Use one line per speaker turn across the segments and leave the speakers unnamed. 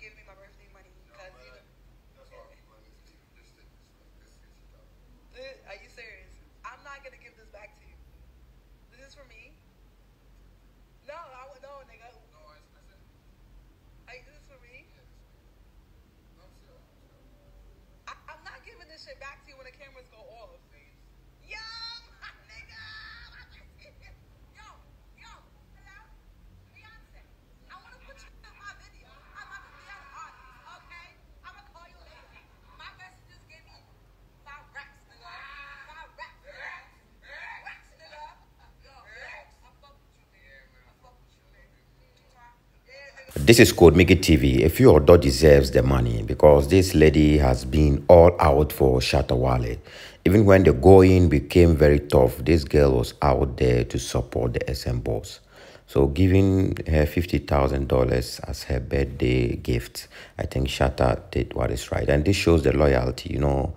give me my birthday money because you know.
That's all I'm like, it's cheap. Just take this. Like, this is cheap.
Uh, Are you serious? I'm not gonna give this back to you. This is for me. No, I would no, nigga.
No, I, I said,
Are you, this is for me.
yeah, this is No, I'm still, I'm still.
I, I'm not giving this shit back to you when the cameras go off. Yo, my nigga.
Yo, yo, hello? Beyonce, I want to put you in my video. I'm about to be an artist, okay? I'm going to call you later. My messages give me five racks, nigga. Five racks, nigga. Racks, nigga. Yo, I fuck with you, nigga. I fuck with you, nigga.
This is Code It TV. Efia Odo deserves the money because this lady has been all out for Shatta Wale. Even when the going became very tough, this girl was out there to support the SM boss. So giving her $50,000 as her birthday gift, I think Shatta did what is right. And this shows the loyalty. You know,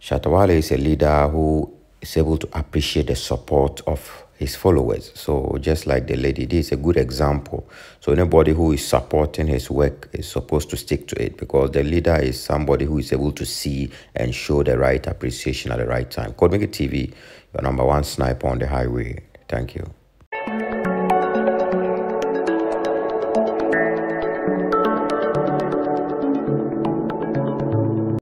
Shatta Wale is a leader who is able to appreciate the support of his followers. So just like the lady, this is a good example. So anybody who is supporting his work is supposed to stick to it because the leader is somebody who is able to see and show the right appreciation at the right time. Code Micky TV, your number one sniper on the highway. Thank you.